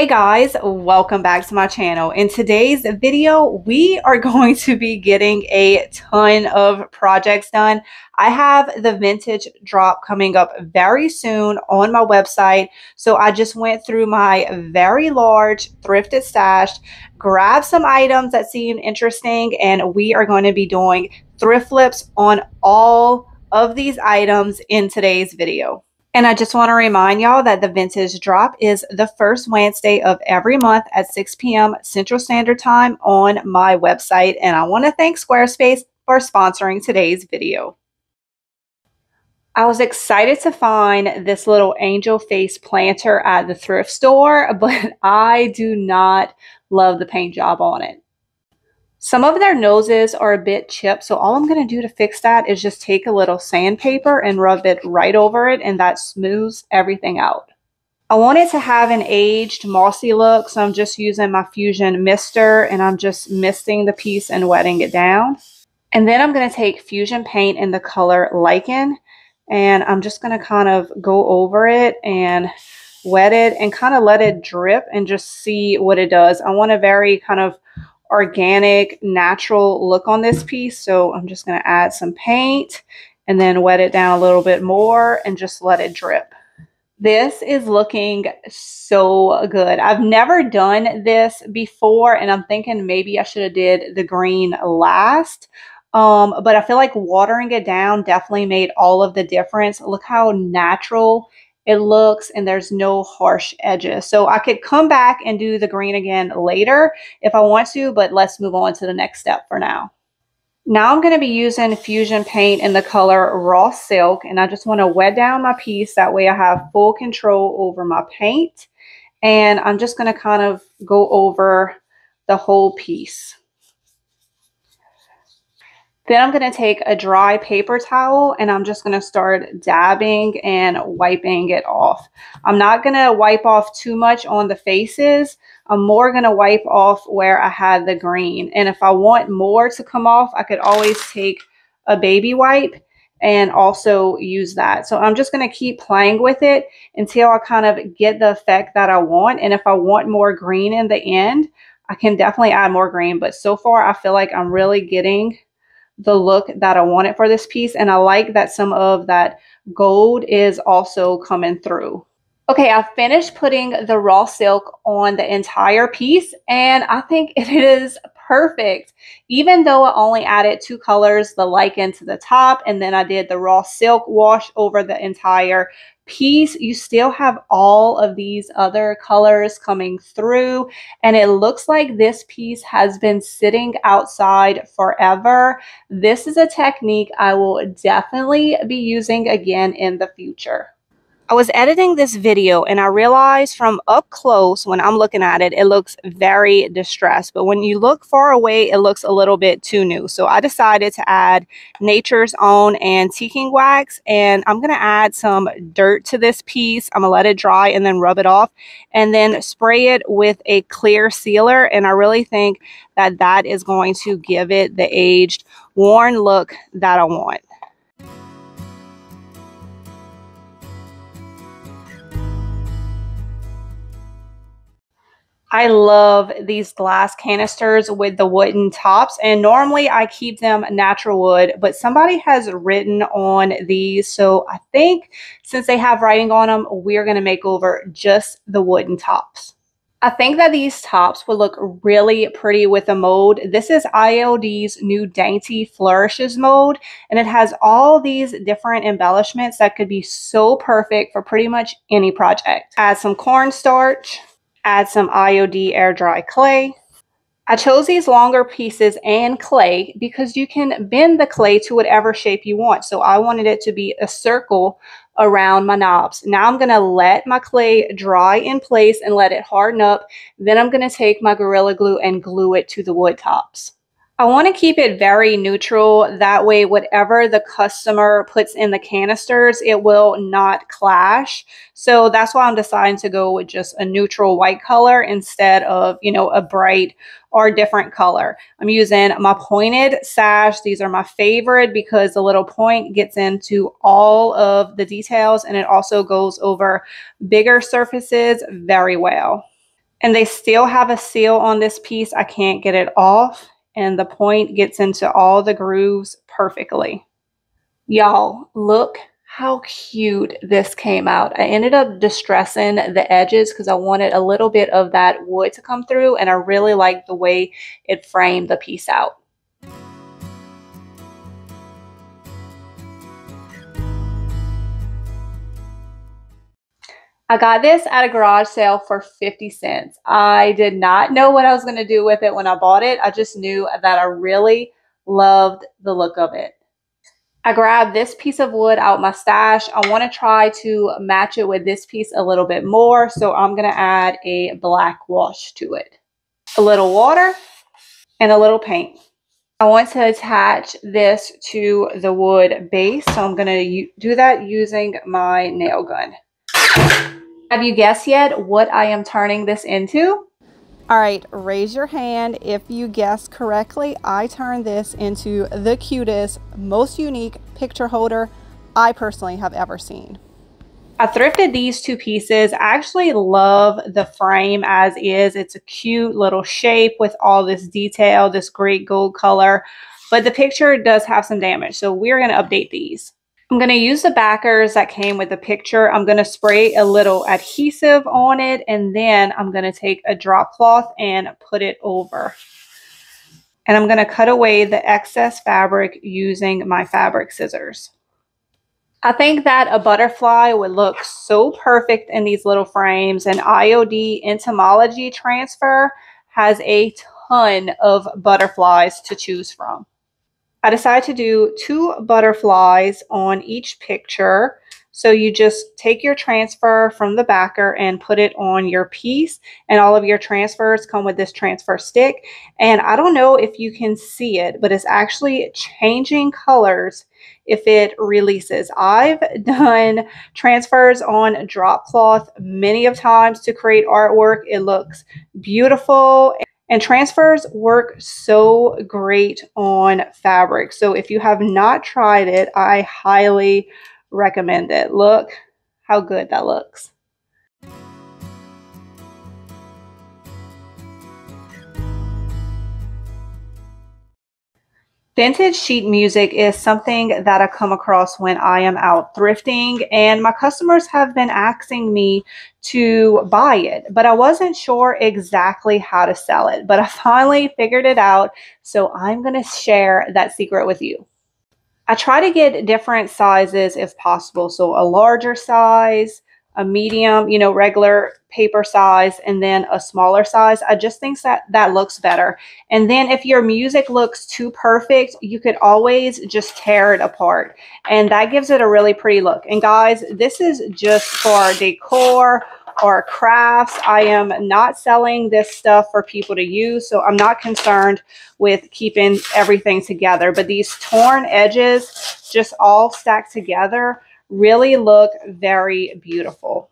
Hey guys, welcome back to my channel. In today's video, we are going to be getting a ton of projects done. I have the vintage drop coming up very soon on my website. So I just went through my very large thrifted stash, grabbed some items that seemed interesting, and we are going to be doing thrift flips on all of these items in today's video. And I just want to remind y'all that the Vintage Drop is the first Wednesday of every month at 6 p.m. Central Standard Time on my website. And I want to thank Squarespace for sponsoring today's video. I was excited to find this little angel face planter at the thrift store, but I do not love the paint job on it. Some of their noses are a bit chipped, so all I'm going to do to fix that is just take a little sandpaper and rub it right over it, and that smooths everything out. I want it to have an aged, mossy look, so I'm just using my Fusion Mister, and I'm just misting the piece and wetting it down. And then I'm going to take Fusion Paint in the color Lichen, and I'm just going to kind of go over it and wet it and kind of let it drip and just see what it does. I want a very kind of organic, natural look on this piece. So I'm just going to add some paint and then wet it down a little bit more and just let it drip. This is looking so good. I've never done this before and I'm thinking maybe I should have did the green last. Um, but I feel like watering it down definitely made all of the difference. Look how natural it looks and there's no harsh edges. So I could come back and do the green again later if I want to, but let's move on to the next step for now. Now I'm going to be using Fusion Paint in the color Raw Silk, and I just want to wet down my piece. That way I have full control over my paint. And I'm just going to kind of go over the whole piece. Then I'm going to take a dry paper towel and I'm just going to start dabbing and wiping it off. I'm not going to wipe off too much on the faces. I'm more going to wipe off where I had the green. And if I want more to come off, I could always take a baby wipe and also use that. So I'm just going to keep playing with it until I kind of get the effect that I want. And if I want more green in the end, I can definitely add more green. But so far, I feel like I'm really getting the look that I wanted for this piece. And I like that some of that gold is also coming through. Okay, I finished putting the raw silk on the entire piece and I think it is perfect. Even though I only added two colors, the lichen to the top, and then I did the raw silk wash over the entire piece, you still have all of these other colors coming through. And it looks like this piece has been sitting outside forever. This is a technique I will definitely be using again in the future. I was editing this video and I realized from up close when I'm looking at it, it looks very distressed. But when you look far away, it looks a little bit too new. So I decided to add Nature's Own antiquing wax and I'm going to add some dirt to this piece. I'm going to let it dry and then rub it off and then spray it with a clear sealer. And I really think that that is going to give it the aged, worn look that I want. I love these glass canisters with the wooden tops and normally I keep them natural wood but somebody has written on these so I think since they have writing on them we're going to make over just the wooden tops. I think that these tops would look really pretty with a mold. This is IOD's new Dainty Flourishes mold, and it has all these different embellishments that could be so perfect for pretty much any project. Add some cornstarch, add some IOD air dry clay. I chose these longer pieces and clay because you can bend the clay to whatever shape you want. So I wanted it to be a circle around my knobs. Now I'm going to let my clay dry in place and let it harden up. Then I'm going to take my Gorilla Glue and glue it to the wood tops. I want to keep it very neutral. That way, whatever the customer puts in the canisters, it will not clash. So that's why I'm deciding to go with just a neutral white color instead of, you know, a bright or different color. I'm using my pointed sash. These are my favorite because the little point gets into all of the details and it also goes over bigger surfaces very well. And they still have a seal on this piece. I can't get it off. And the point gets into all the grooves perfectly. Y'all, look how cute this came out. I ended up distressing the edges because I wanted a little bit of that wood to come through and I really liked the way it framed the piece out. I got this at a garage sale for 50 cents. I did not know what I was going to do with it when I bought it. I just knew that I really loved the look of it. I grabbed this piece of wood out my stash. I want to try to match it with this piece a little bit more. So I'm going to add a black wash to it. A little water and a little paint. I want to attach this to the wood base. So I'm going to do that using my nail gun. Have you guessed yet what I am turning this into? All right, raise your hand if you guessed correctly. I turned this into the cutest, most unique picture holder I personally have ever seen. I thrifted these two pieces. I actually love the frame as is. It's a cute little shape with all this detail, this great gold color, but the picture does have some damage. So we're going to update these. I'm going to use the backers that came with the picture. I'm going to spray a little adhesive on it and then I'm going to take a drop cloth and put it over. And I'm going to cut away the excess fabric using my fabric scissors. I think that a butterfly would look so perfect in these little frames and IOD entomology transfer has a ton of butterflies to choose from. I decided to do two butterflies on each picture. So you just take your transfer from the backer and put it on your piece and all of your transfers come with this transfer stick. And I don't know if you can see it, but it's actually changing colors if it releases. I've done transfers on drop cloth many of times to create artwork. It looks beautiful. And transfers work so great on fabric. So if you have not tried it, I highly recommend it. Look how good that looks. Vintage sheet music is something that I come across when I am out thrifting, and my customers have been asking me to buy it, but I wasn't sure exactly how to sell it. But I finally figured it out, so I'm going to share that secret with you. I try to get different sizes if possible, so a larger size, a medium, you know, regular paper size, and then a smaller size. I just think that that looks better. And then if your music looks too perfect, you could always just tear it apart. And that gives it a really pretty look. And guys, this is just for decor or crafts. I am not selling this stuff for people to use, so I'm not concerned with keeping everything together. But these torn edges just all stacked together really look very beautiful.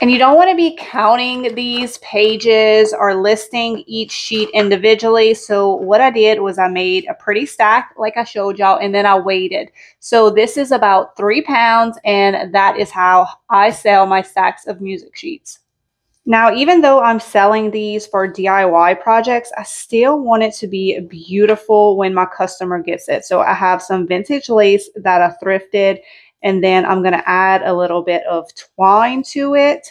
And you don't want to be counting these pages or listing each sheet individually. So what I did was I made a pretty stack like I showed y'all and then I weighted. So this is about three pounds and that is how I sell my stacks of music sheets. Now, even though I'm selling these for DIY projects, I still want it to be beautiful when my customer gets it. So I have some vintage lace that I thrifted and then I'm going to add a little bit of twine to it.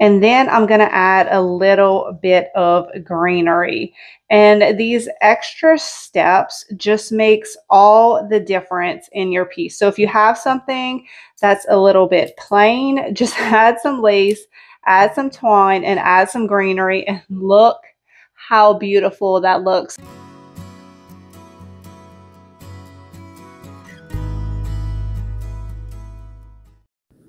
And then I'm going to add a little bit of greenery. And these extra steps just makes all the difference in your piece. So if you have something that's a little bit plain, just add some lace, add some twine, and add some greenery. And look how beautiful that looks.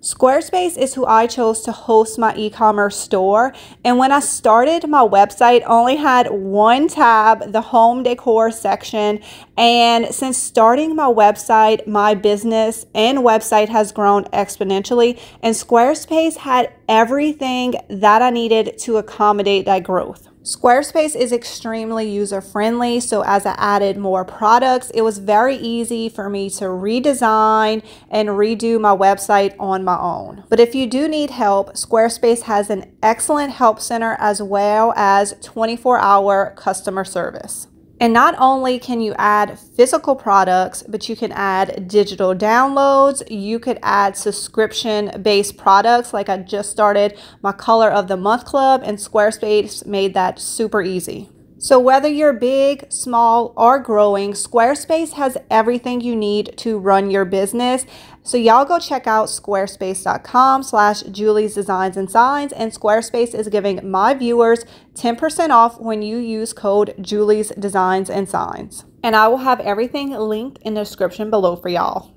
Squarespace is who I chose to host my e-commerce store. And when I started, my website only had one tab, the home decor section. And since starting my website, my business and website has grown exponentially. And Squarespace had everything that I needed to accommodate that growth. Squarespace is extremely user friendly, so as I added more products, it was very easy for me to redesign and redo my website on my own. But if you do need help, Squarespace has an excellent help center as well as 24 hour customer service. And not only can you add physical products, but you can add digital downloads. You could add subscription based products. Like I just started my Color of the Month Club, and Squarespace made that super easy. So whether you're big, small, or growing, Squarespace has everything you need to run your business. So y'all go check out squarespace.com slash Julie's Designs and Signs and Squarespace is giving my viewers 10% off when you use code Julie's Designs and Signs. And I will have everything linked in the description below for y'all.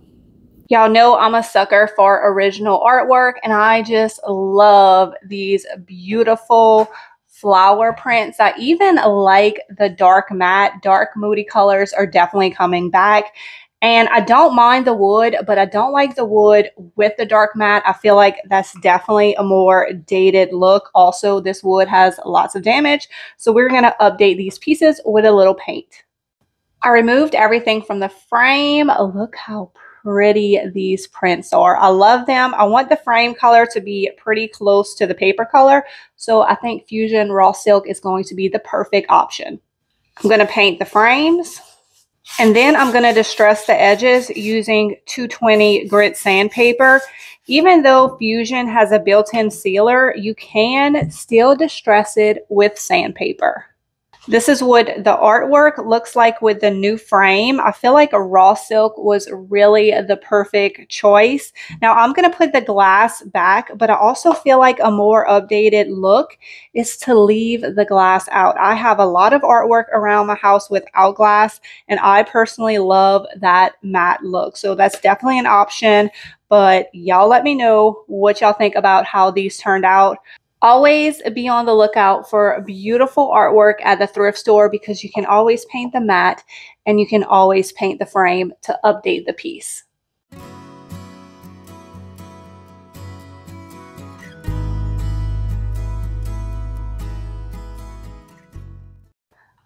Y'all know I'm a sucker for original artwork and I just love these beautiful flower prints. I even like the dark matte, dark moody colors are definitely coming back. And I don't mind the wood, but I don't like the wood with the dark matte. I feel like that's definitely a more dated look. Also, this wood has lots of damage. So we're going to update these pieces with a little paint. I removed everything from the frame. Look how pretty these prints are. I love them. I want the frame color to be pretty close to the paper color. So I think Fusion Raw Silk is going to be the perfect option. I'm going to paint the frames. And then I'm going to distress the edges using 220 grit sandpaper. Even though Fusion has a built-in sealer, you can still distress it with sandpaper. This is what the artwork looks like with the new frame. I feel like a raw silk was really the perfect choice. Now I'm going to put the glass back, but I also feel like a more updated look is to leave the glass out. I have a lot of artwork around my house without glass, and I personally love that matte look. So that's definitely an option, but y'all let me know what y'all think about how these turned out. Always be on the lookout for beautiful artwork at the thrift store because you can always paint the mat and you can always paint the frame to update the piece.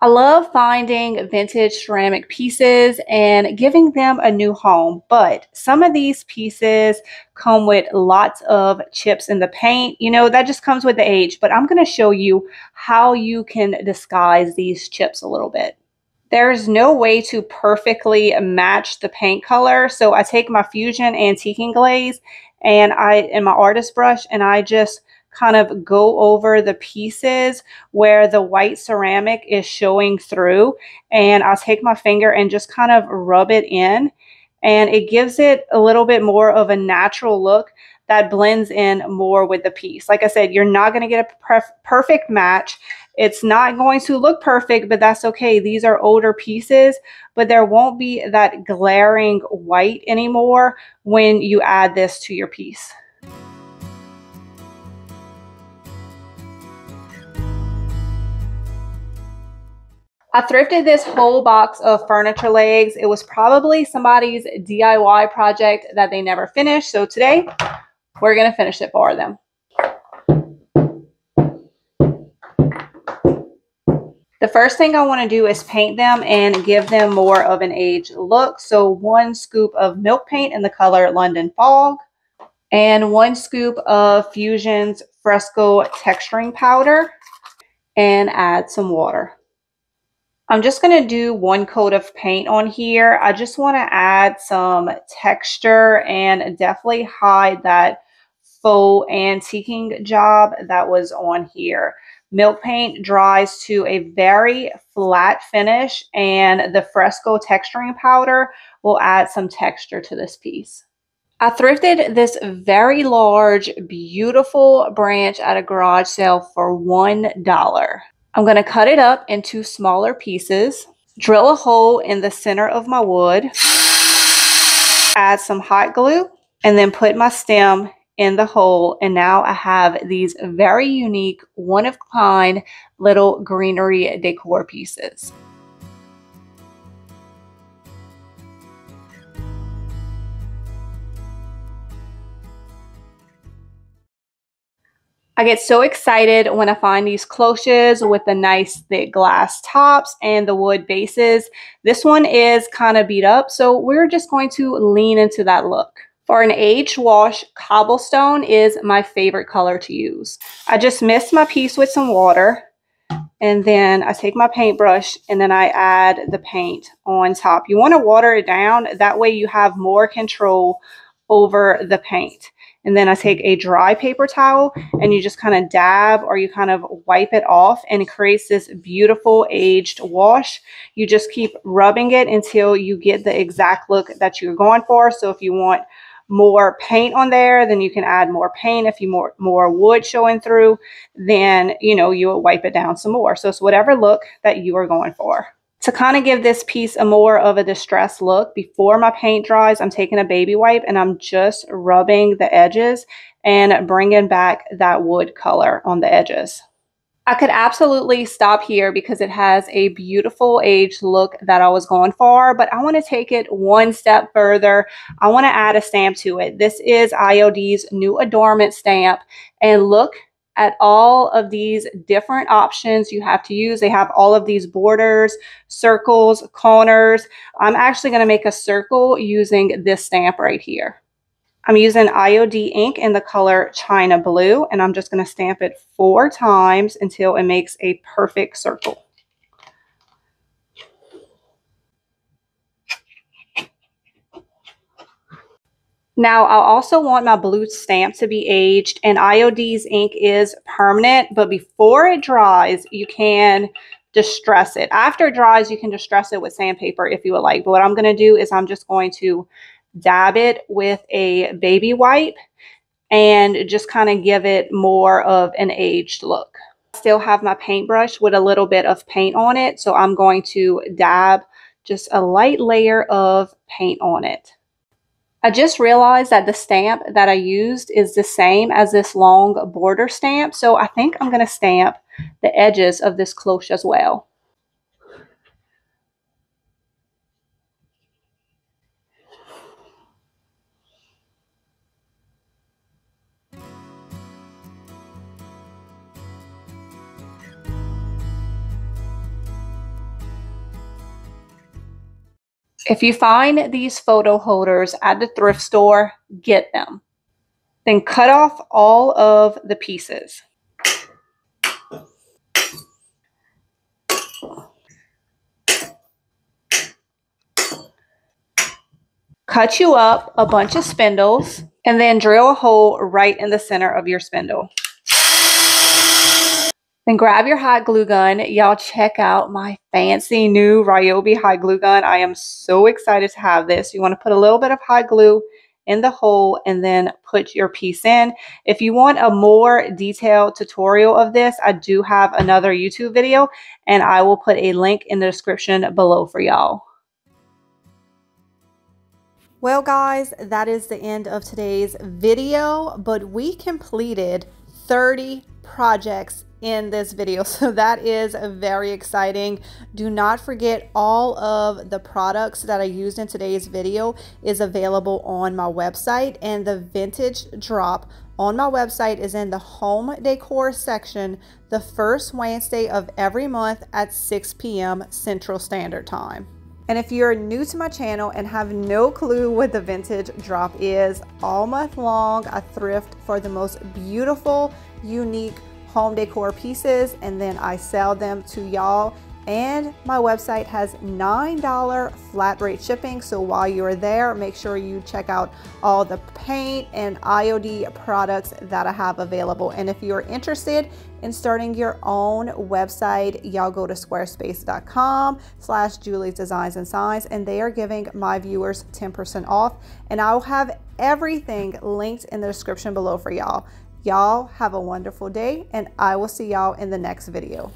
I love finding vintage ceramic pieces and giving them a new home, but some of these pieces come with lots of chips in the paint. You know, that just comes with the age, but I'm going to show you how you can disguise these chips a little bit. There's no way to perfectly match the paint color, so I take my Fusion Antiquing Glaze and I and my artist brush and I just kind of go over the pieces where the white ceramic is showing through and I'll take my finger and just kind of rub it in and it gives it a little bit more of a natural look that blends in more with the piece. Like I said, you're not going to get a perfect match. It's not going to look perfect, but that's okay. These are older pieces, but there won't be that glaring white anymore when you add this to your piece. I thrifted this whole box of furniture legs. It was probably somebody's DIY project that they never finished. So today, we're going to finish it for them. The first thing I want to do is paint them and give them more of an age look. So one scoop of milk paint in the color London Fog and one scoop of Fusion's Fresco texturing powder and add some water. I'm just going to do one coat of paint on here. I just want to add some texture and definitely hide that faux antiquing job that was on here. Milk paint dries to a very flat finish and the fresco texturing powder will add some texture to this piece. I thrifted this very large, beautiful branch at a garage sale for $1. I'm going to cut it up into smaller pieces, drill a hole in the center of my wood, add some hot glue, and then put my stem in the hole. And now I have these very unique, one-of-kind little greenery decor pieces. I get so excited when I find these cloches with the nice thick glass tops and the wood bases. This one is kind of beat up, so we're just going to lean into that look. For an aged wash, cobblestone is my favorite color to use. I just mist my piece with some water and then I take my paintbrush and then I add the paint on top. You want to water it down. That way you have more control over the paint. And then I take a dry paper towel and you just kind of dab or you kind of wipe it off and it creates this beautiful aged wash. You just keep rubbing it until you get the exact look that you're going for. So if you want more paint on there, then you can add more paint. If you more more wood showing through, then you know you will wipe it down some more. So it's whatever look that you are going for. To kind of give this piece a more of a distressed look, before my paint dries, I'm taking a baby wipe and I'm just rubbing the edges and bringing back that wood color on the edges. I could absolutely stop here because it has a beautiful aged look that I was going for, but I want to take it one step further. I want to add a stamp to it. This is IOD's new adornment stamp and look at all of these different options you have to use. They have all of these borders, circles, corners. I'm actually going to make a circle using this stamp right here. I'm using IOD ink in the color China Blue, and I'm just going to stamp it four times until it makes a perfect circle. Now, I also want my blue stamp to be aged, and IOD's ink is permanent, but before it dries, you can distress it. After it dries, you can distress it with sandpaper if you would like. But what I'm going to do is I'm just going to dab it with a baby wipe and just kind of give it more of an aged look. Still have my paintbrush with a little bit of paint on it. So I'm going to dab just a light layer of paint on it. I just realized that the stamp that I used is the same as this long border stamp. So I think I'm going to stamp the edges of this cloche as well. If you find these photo holders at the thrift store, get them. Then cut off all of the pieces. Cut you up a bunch of spindles and then drill a hole right in the center of your spindle. Then grab your hot glue gun. Y'all check out my fancy new Ryobi hot glue gun. I am so excited to have this. You want to put a little bit of hot glue in the hole and then put your piece in. If you want a more detailed tutorial of this, I do have another YouTube video and I will put a link in the description below for y'all. Well, guys, that is the end of today's video, but we completed 30 projects in this video. So that is very exciting. Do not forget all of the products that I used in today's video is available on my website and the vintage drop on my website is in the home decor section the first Wednesday of every month at 6 p.m. Central Standard Time. And if you're new to my channel and have no clue what the vintage drop is, all month long I thrift for the most beautiful, unique, home decor pieces and then I sell them to y'all and my website has $9 flat rate shipping. So while you're there, make sure you check out all the paint and IOD products that I have available. And if you're interested in starting your own website, y'all go to squarespace.com slash Julie's Designs and Signs, and they are giving my viewers 10% off. And I'll have everything linked in the description below for y'all. Y'all have a wonderful day, and I will see y'all in the next video.